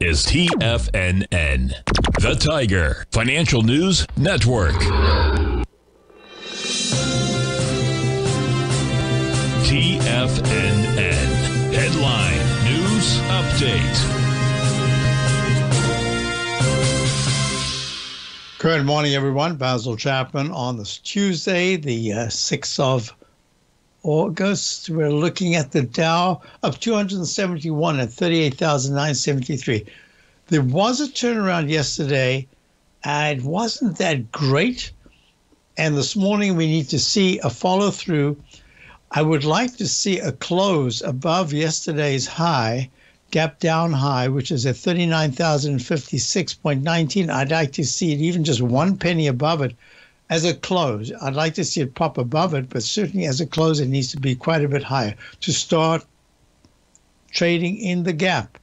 is TFNN, the Tiger Financial News Network. TFNN Headline News Update. Good morning, everyone. Basil Chapman on this Tuesday, the uh, 6th of August. We're looking at the Dow of 271 at 38,973. There was a turnaround yesterday, and it wasn't that great. And this morning, we need to see a follow through. I would like to see a close above yesterday's high, gap down high, which is at 39,056.19. I'd like to see it even just one penny above it as a close. I'd like to see it pop above it, but certainly as a close, it needs to be quite a bit higher to start trading in the gap.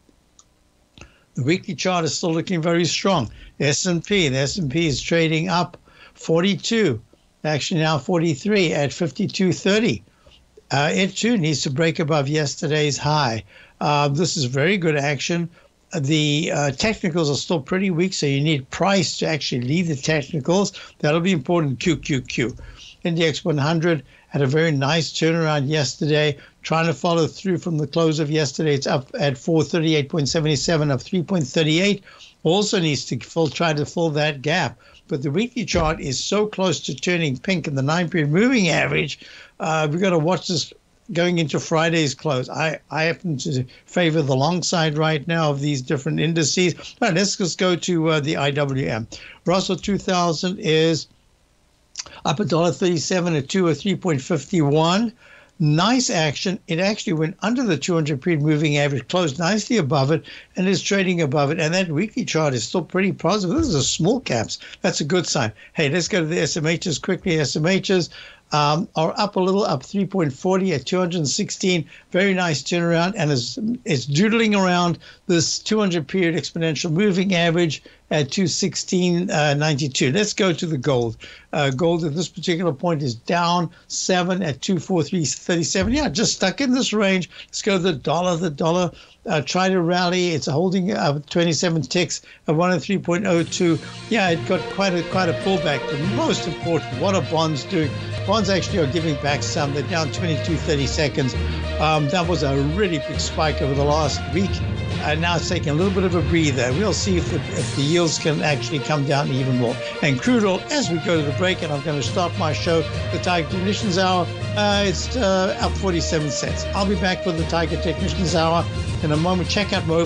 The weekly chart is still looking very strong. S&P, the S&P is trading up 42, actually now 43 at 52.30. Uh, it too needs to break above yesterday's high. Uh, this is very good action the uh, technicals are still pretty weak, so you need price to actually lead the technicals. That'll be important. QQQ. Index 100 had a very nice turnaround yesterday, trying to follow through from the close of yesterday. It's up at 438.77 of 3.38. Also needs to full, try to fill that gap. But the weekly chart is so close to turning pink in the nine period moving average. Uh, we've got to watch this going into Friday's close. I, I happen to favor the long side right now of these different indices. Let's just go to uh, the IWM. Russell 2000 is up a dollar thirty-seven at two or three point fifty-one. Nice action. It actually went under the 200 period moving average, closed nicely above it, and is trading above it. And that weekly chart is still pretty positive. This is a small caps. That's a good sign. Hey, let's go to the SMHs quickly. SMHs um, are up a little, up 3.40 at 216. Very nice turnaround, and is is doodling around this 200 period exponential moving average at 216.92. Uh, Let's go to the gold. Uh, gold at this particular point is down seven at 243.37. Yeah, just stuck in this range. Let's go to the dollar. The dollar uh, try to rally. It's holding uh, 27 ticks at 103.02. Yeah, it got quite a quite a pullback. But most important, what are bonds doing? Bonds actually are giving back some. They're down 22 30 seconds. Um, that was a really big spike over the last week. And now it's taking a little bit of a breather. We'll see if the, if the yields can actually come down even more. And crude oil, as we go to the break, and I'm going to start my show, the Tiger Technicians Hour, uh, it's uh, up 47 cents. I'll be back for the Tiger Technicians Hour in a moment. Check out Mo.